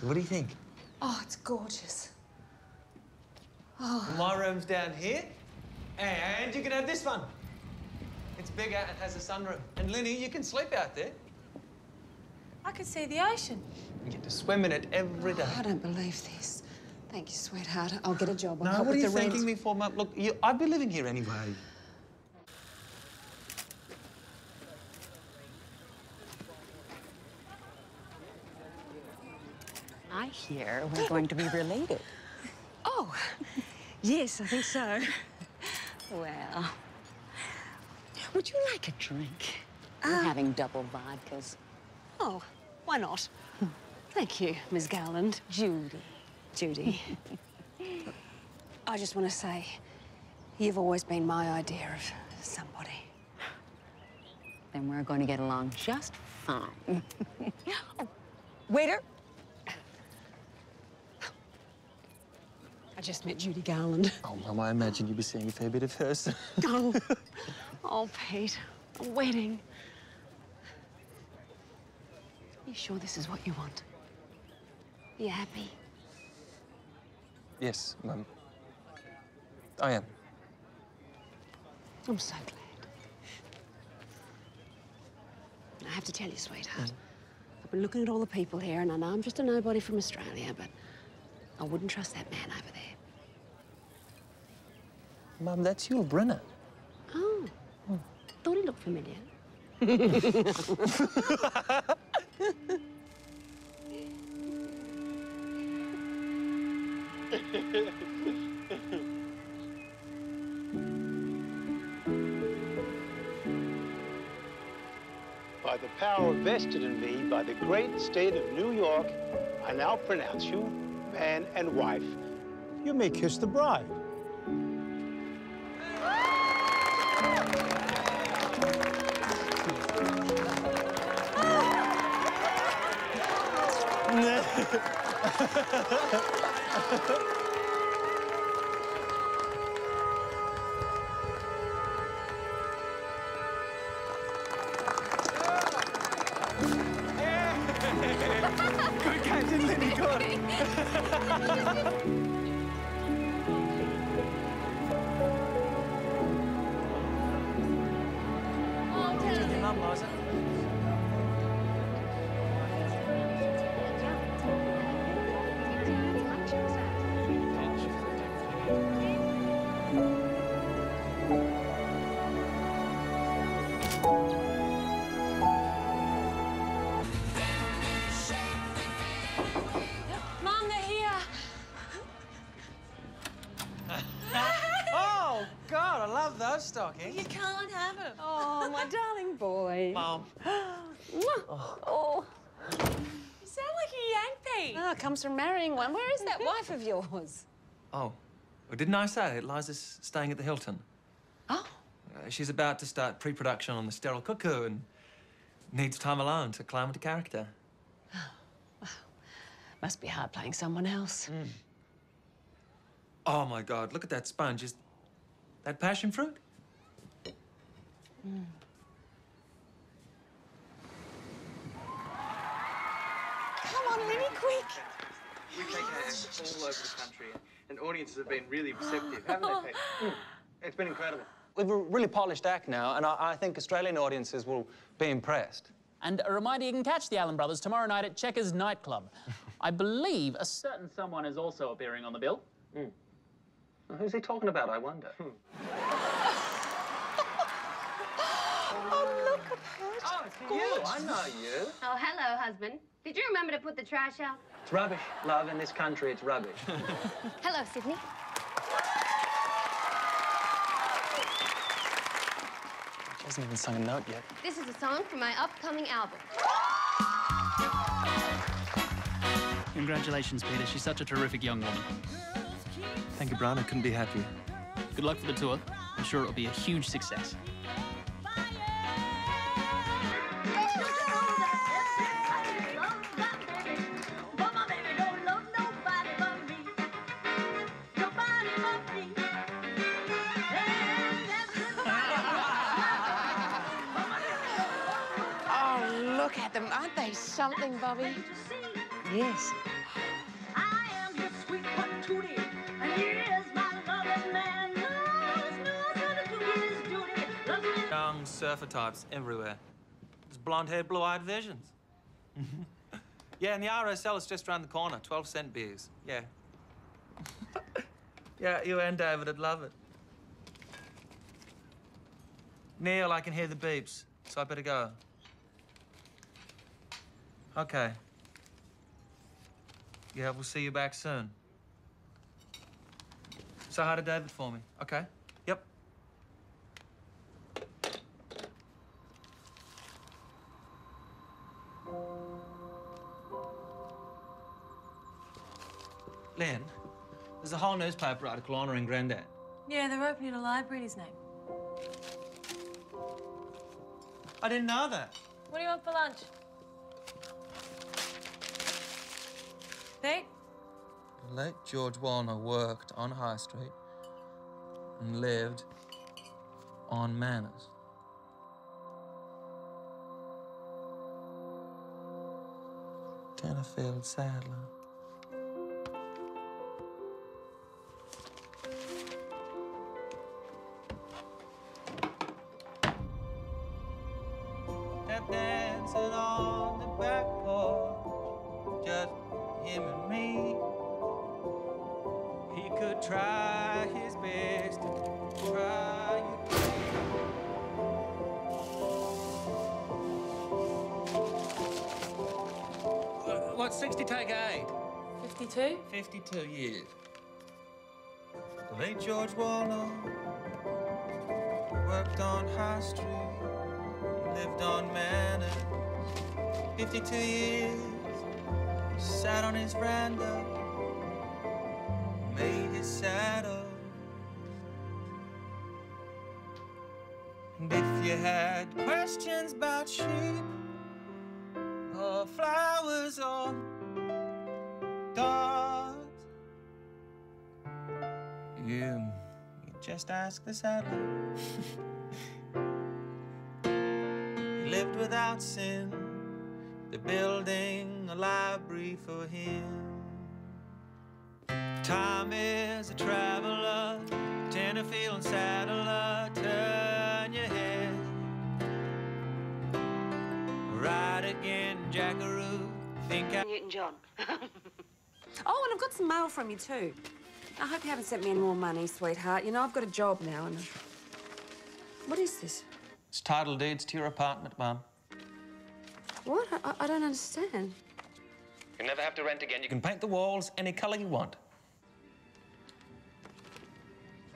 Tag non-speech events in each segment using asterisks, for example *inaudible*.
So what do you think? Oh, it's gorgeous. Oh. My room's down here, and you can have this one. It's bigger and has a sunroom. And Lenny, you can sleep out there. I can see the ocean. You get to swim in it every day. Oh, I don't believe this. Thank you, sweetheart. I'll get a job. I'll no, what are with you the rent. thanking me for, Mum? Look, you, I'd be living here anyway. I hear we're going to be related. Oh, yes, I think so. Well, would you like a drink? We're ah. having double vodkas. Oh, why not? Thank you, Miss Garland. Judy. Judy. I just want to say, you've always been my idea of somebody. Then we're going to get along just fine. oh, *laughs* waiter. I just met Judy Garland. Oh, Mum, I imagine you'd be seeing a fair bit of hers. *laughs* oh, *laughs* oh, Pete, a wedding. Are You sure this is what you want? Are you happy? yes, Mum. I am. I'm so glad. I have to tell you, sweetheart, mm. I've been looking at all the people here, and I know I'm just a nobody from Australia, but I wouldn't trust that man over there. Mum, that's Yul Brynner. Oh, thought he looked familiar. By the power vested in me by the great state of New York, I now pronounce you man and wife. You may kiss the bride. *laughs* those stockings. You can't have them. Oh, my *laughs* darling boy. Mum. Oh. You sound like a Yankee. Oh, it comes from marrying one. Where is that *laughs* wife of yours? Oh, well, didn't I say Liza's staying at the Hilton? Oh. Uh, she's about to start pre-production on the Sterile Cuckoo and needs time alone to climb into character. Must be hard playing someone else. Oh, my God, look at that sponge. Is that passion fruit? Come on, Lenny, quick. We've taken it all over the country, and audiences have been really receptive, haven't they, Pete? *laughs* Mm. It's been incredible. We've a really polished act now, and I, I think Australian audiences will be impressed. And a reminder, you can catch the Allen Brothers tomorrow night at Chequers nightclub. *laughs* I believe a certain someone is also appearing on the bill. Who's he talking about, I wonder? Oh, *laughs* her. Oh, you. I know you. Oh, hello, husband. Did you remember to put the trash out? It's rubbish, love. In this country, it's rubbish. *laughs* Hello, Sydney. She hasn't even sung a note yet. This is a song from my upcoming album. Congratulations, Peter. She's such a terrific young woman. Thank you, Brian. I couldn't be happier. Good luck for the tour. I'm sure it'll be a huge success. Aren't they something, Bobby? Yes. Young surfer types everywhere. There's blonde-haired, blue-eyed visions. *laughs* yeah, and the RSL is just around the corner. 12 cent beers. Yeah. *laughs* yeah, you and David would love it. Neil, I can hear the beeps, so I better go. Okay. Yeah, we'll see you back soon. Say hi to David for me, okay? Yep. Lynne, there's a whole newspaper article honouring Grandad. Yeah, they're opening a library in his name. I didn't know that. What do you want for lunch? Pete? Late George Woolnough worked on High Street and lived on Manners. Tenterfield Saddler. Take eight? 52? 52 years. The late George Woolnough worked on High Street, lived on Manor. 52 years, sat on his veranda, made his saddle. And if you had questions about sheep or flowers or just ask the saddler. he lived without sin. They're building a library for him. Time is a traveler, Tenterfield and Saddler, turn your head. Right again, Jackaroo, think I... Newton John. *laughs* oh, and I've got some mail from you too. I hope you haven't sent me any more money, sweetheart. You know I've got a job now and... What is this? It's title deeds to your apartment, Mum. What? I, I don't understand. You never have to rent again. You can paint the walls any colour you want.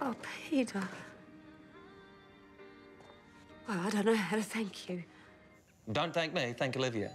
Oh, Peter. Well, I don't know how to thank you. Don't thank me, thank Olivia.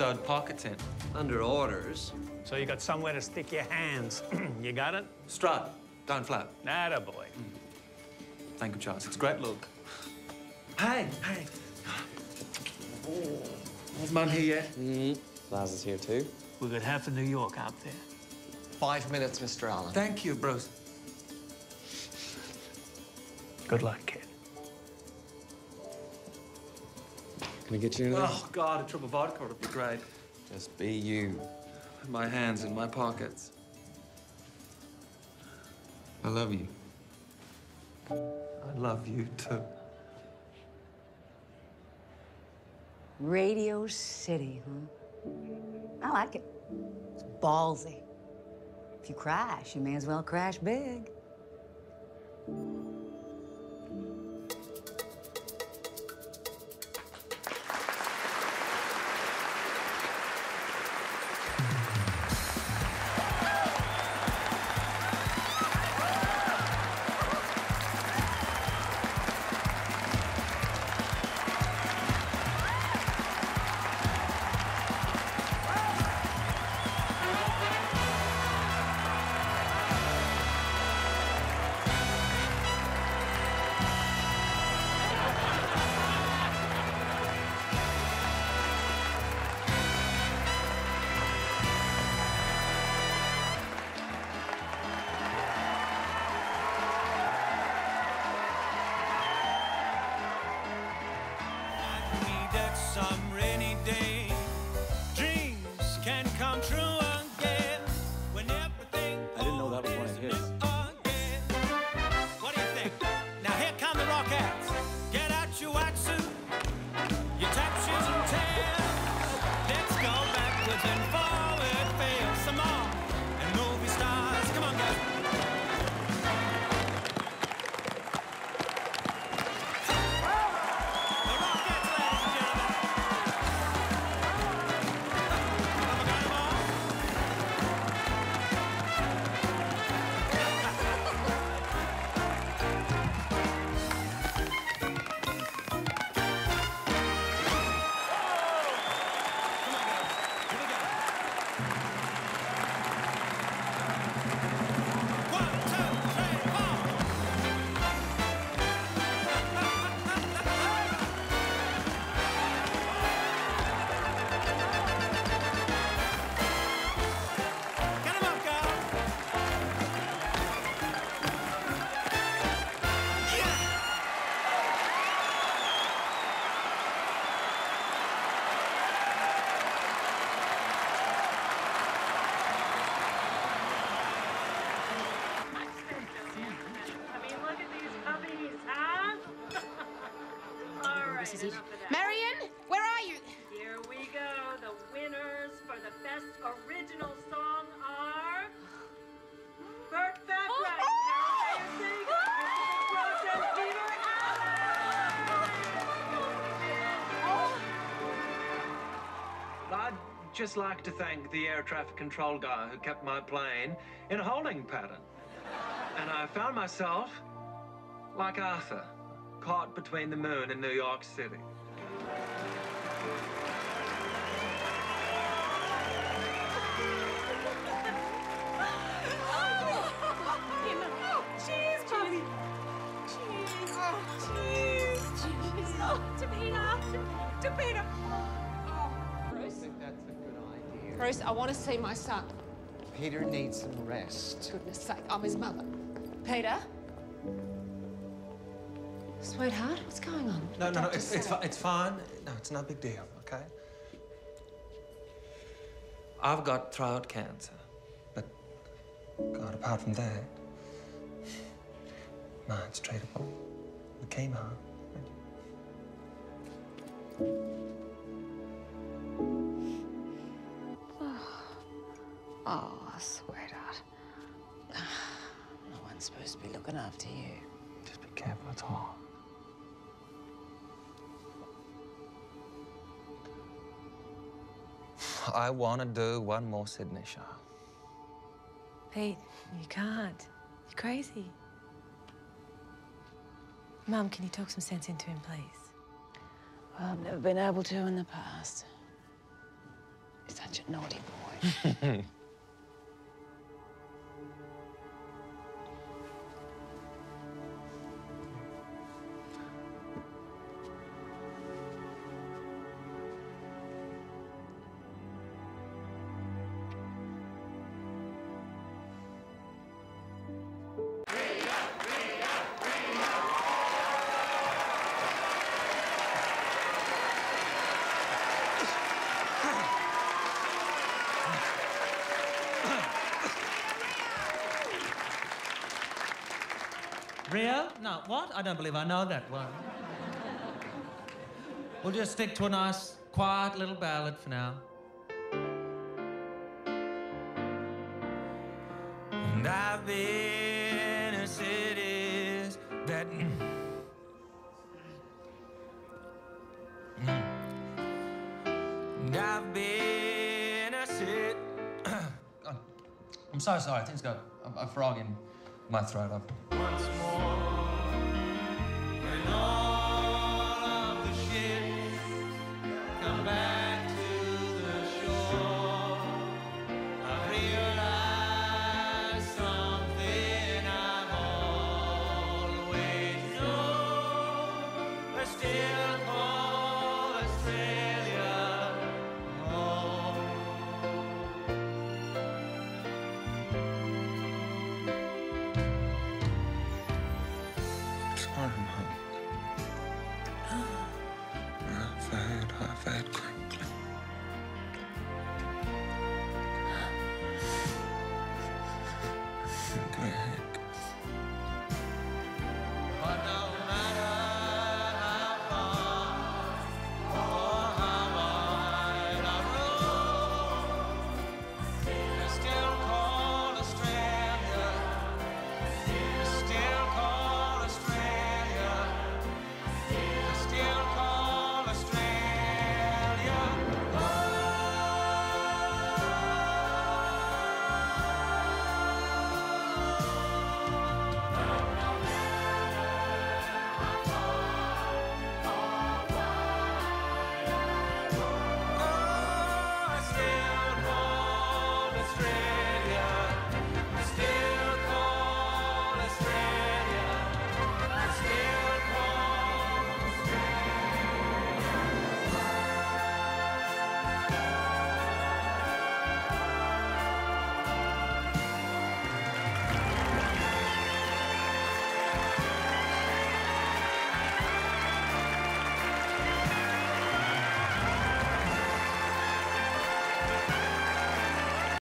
You sewed pockets in. Under orders. So you got somewhere to stick your hands. *clears throat* you got it? Strut, don't flap. Attaboy. Thank you, Charles. It's a great look. Hey, hey. Is Mum here yet? Mm. Laz is here too. We've got half of New York out there. Five minutes, Mr. Allen. Thank you, Bruce. Good luck, kid. Can I get you anything? Oh, God, a triple vodka would be great. Just be you. My hands in my pockets. I love you. I love you, too. Radio City, huh? I like it. It's ballsy. If you crash, you may as well crash big. Just like to thank the air traffic control guy who kept my plane in a holding pattern. And I found myself, like Arthur, caught between the moon and New York City. Oh, cheers. Cheers. Bruce, I want to see my son. Peter needs some rest. Goodness sake, I'm his mother. Peter? Sweetheart, what's going on? No, no, no, it's, it's, fi- it's fine. No, it's no big deal, okay? I've got throat cancer. But, God, apart from that, mine's treatable with chemo. Oh, sweetheart. *sighs* No one's supposed to be looking after you. Just be careful, it's hard. *sighs* I want to do one more Sydney show. Pete, you can't. You're crazy. Mum, can you talk some sense into him, please? Well, I've never been able to in the past. He's such a naughty boy. *laughs* Rio? No, what? I don't believe I know that one. we'll just stick to a nice, quiet little ballad for now. And I've been in cities that. Mm. And I've been a city. *coughs* *coughs* I'm so sorry, things got a, a frog in my throat. I've...